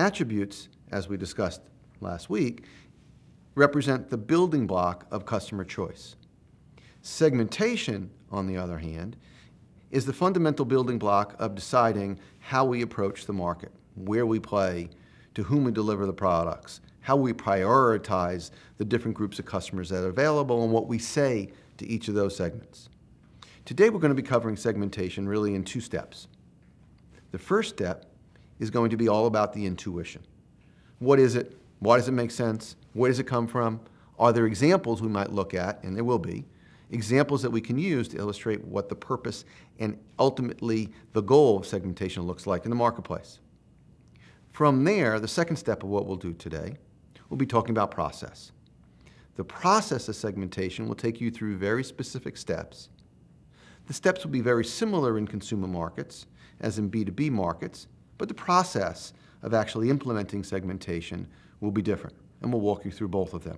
Attributes, as we discussed last week, represent the building block of customer choice. Segmentation, on the other hand, is the fundamental building block of deciding how we approach the market, where we play, to whom we deliver the products, how we prioritize the different groups of customers that are available, and what we say to each of those segments. Today we're going to be covering segmentation really in two steps. The first step is going to be all about the intuition. What is it? Why does it make sense? Where does it come from? Are there examples we might look at, and there will be, examples that we can use to illustrate what the purpose and ultimately the goal of segmentation looks like in the marketplace. From there, the second step of what we'll do today, we'll be talking about process. The process of segmentation will take you through very specific steps. The steps will be very similar in consumer markets as in B2B markets, but the process of actually implementing segmentation will be different, and we'll walk you through both of them.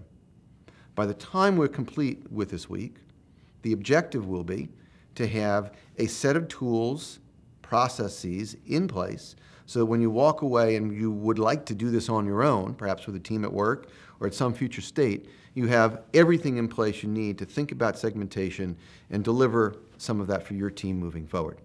By the time we're complete with this week, the objective will be to have a set of tools, processes in place so that when you walk away and you would like to do this on your own, perhaps with a team at work or at some future state, you have everything in place you need to think about segmentation and deliver some of that for your team moving forward.